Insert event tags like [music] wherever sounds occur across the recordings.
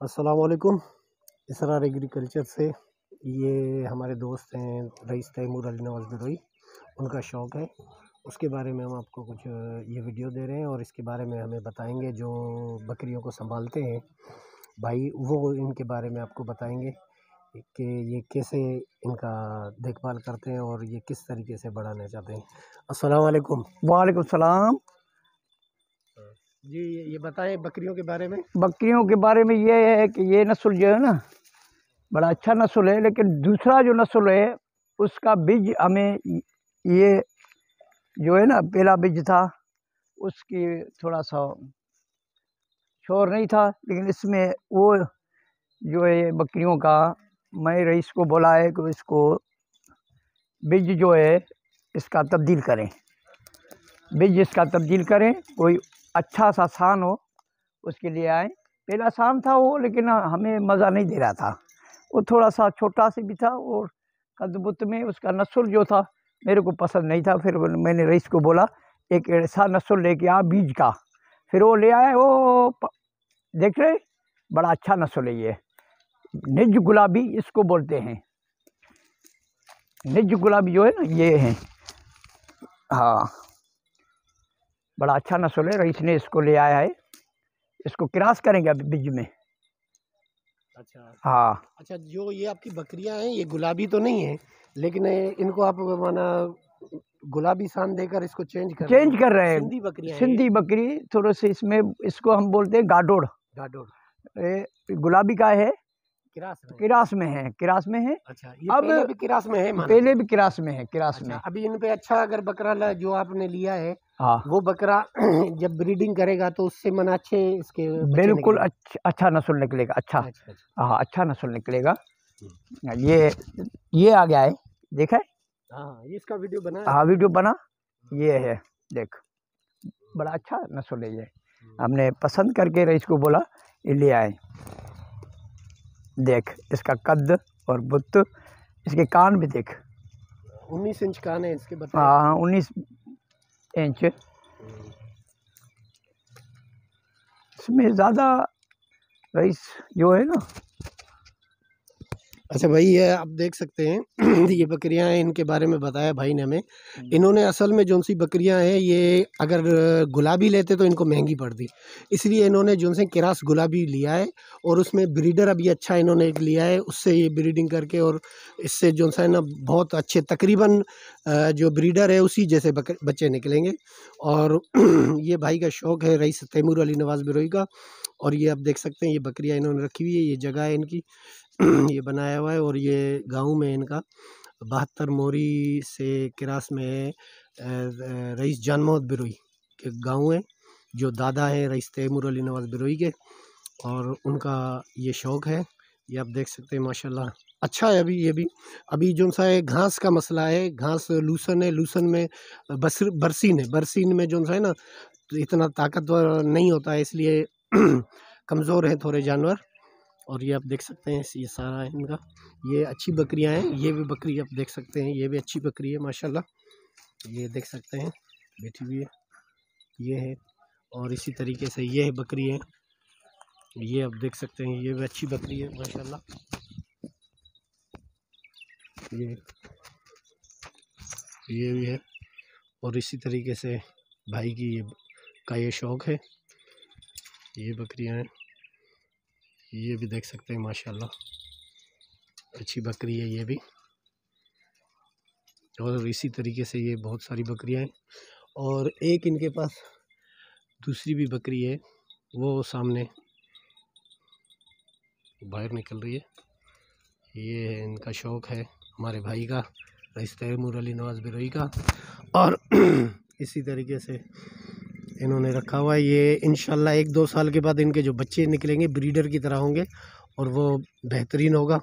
असलकुम इसरार एग्रीकल्चर से ये हमारे दोस्त हैं रईस तैमूर अली नवाज़ बिरोई उनका शौक़ है। उसके बारे में हम आपको कुछ ये वीडियो दे रहे हैं और इसके बारे में हमें बताएँगे जो बकरियों को संभालते हैं। भाई, वो इनके बारे में आपको बताएँगे कि ये कैसे इनका देखभाल करते हैं और ये किस तरीके से बढ़ाना चाहते हैं। असलकुम वालेकुम। जी, ये बताएँ बकरियों के बारे में। बकरियों के बारे में ये है कि ये नस्ल जो है ना, बड़ा अच्छा नस्ल है, लेकिन दूसरा जो नस्ल है, उसका बीज हमें ये जो है ना, पहला बीज था, उसकी थोड़ा सा शोर नहीं था, लेकिन इसमें वो जो है बकरियों का, मैं रईस को बोला है कि इसको बीज जो है, इसका तब्दील करें। बीज इसका तब्दील करें, कोई अच्छा सा शान हो, उसके लिए आए। पहला शान था वो, लेकिन हमें मज़ा नहीं दे रहा था। वो थोड़ा सा छोटा सी भी था और कदबुत में उसका नस्ल जो था, मेरे को पसंद नहीं था। फिर मैंने रईस को बोला, एक ऐसा नस्ल लेके आ बीज का। फिर वो ले आए, वो देख रहे, बड़ा अच्छा नस्ल है ये। निज गुलाबी इसको बोलते हैं। निज गुलाबी जो है ना, ये है। हाँ। बड़ा अच्छा नस्ल है। रईस ने इसको ले आया है। इसको क्रॉस करेंगे अभी बीज में। अच्छा। हाँ। अच्छा जो ये आपकी बकरियाँ हैं ये गुलाबी तो नहीं है लेकिन इनको आप माना गुलाबी सान देकर इसको चेंज कर चेंज कर रहे हैं। सिंधी बकरी सिंधी बकरी थोड़े से इसमें इसको हम बोलते हैं गाडोड़। गाडोड़। गुलाबी का है। किरास में किरास में है किरास में है। अच्छा ये अब पहले भी किरास में है पहले भी किरास में है किरास अच्छा, में अभी इन पे अच्छा अगर बकरा जो आपने लिया है हाँ। वो बकरा [clears throat] जब ब्रीडिंग करेगा तो उससे मन अच्छे इसके बिल्कुल अच्छा, अच्छा नस्ल निकलेगा अच्छा। अच्छा, अच्छा। हाँ अच्छा नस्ल निकलेगा। हम्म। ये ये आ गया है देखा है? हाँ इसका वीडियो बना हाँ। वीडियो बना ये है देख। बड़ा अच्छा नस्ल है ये। हम्म। हमने पसंद करके रईस को बोला ये ले आए। देख इसका कद और बुत इसके कान भी देख। उन्नीस इंच कान है इसके बता। हाँ हाँ उन्नीस इंच। इसमें ज़्यादा रईस जो है ना अच्छा भाई ये आप देख सकते हैं [clears throat] ये बकरियाँ हैं इनके बारे में बताया भाई ने हमें। इन्होंने असल में जो सी बकरियाँ हैं ये अगर गुलाबी लेते तो इनको महँगी पड़ती। इसलिए इन्होंने जो से किरास गुलाबी लिया है और उसमें ब्रीडर अभी अच्छा इन्होंने एक लिया है उससे ये ब्रीडिंग करके और इससे जो सा है ना बहुत अच्छे तकरीबन जो ब्रीडर है उसी जैसे बच्चे निकलेंगे। और [clears throat] ये भाई का शौक़ है रईस तैमूर अली नवाज़ बिरोई का। और ये आप देख सकते हैं, ये बकरियाँ इन्होंने रखी हुई है, ये जगह है इनकी, [clears throat] ये बनाया हुआ है और ये गाँव में इनका बहत्तर मोरी से किरास में रईस जान मोहम्मद बिरोई के गाँव है, जो दादा हैं रईस तैमूर अली नवाज़ बिरोई के और उनका ये शौक़ है, ये आप देख सकते हैं, माशाल्लाह। अच्छा है अभी ये भी, अभी जो सा है घास का मसला है, घास लूसन है, लूसन में बस बरसीन है, बरसीन में जो सा है ना तो इतना ताकतवर नहीं होता है, इसलिए [clears throat] कमज़ोर है थोड़े जानवर, और ये आप देख सकते हैं, ये सारा है इनका, ये अच्छी बकरियाँ हैं, ये भी बकरी आप देख सकते हैं, ये भी अच्छी बकरी है, माशाल्लाह। ये देख सकते हैं, बैठी हुई है, ये है, और इसी तरीके से ये है बकरी है। ये आप देख सकते हैं, ये भी अच्छी बकरी है, माशाल्लाह। ये ये भी है, और इसी तरीके से भाई की ये, का ये शौक़ है। ये बकरियाँ हैं। ये भी देख सकते हैं, माशाल्लाह। अच्छी बकरी है ये भी। और इसी तरीके से ये बहुत सारी बकरियाँ हैं। और एक इनके पास दूसरी भी बकरी है, वो सामने बाहर निकल रही है। ये है इनका शौक़ है, हमारे भाई का, रईस तैमूर अली नवाज़ बिरोई का। और [clears throat] इसी तरीके से इन्होंने रखा हुआ है। ये इन एक दो साल के बाद इनके जो बच्चे निकलेंगे, ब्रीडर की तरह होंगे और वो बेहतरीन होगा।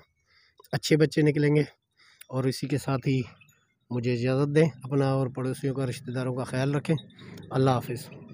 अच्छे बच्चे निकलेंगे और इसी के साथ ही मुझे इजाज़त दें। अपना और पड़ोसियों का, रिश्तेदारों का ख्याल रखें। अल्लाह हाफिज़।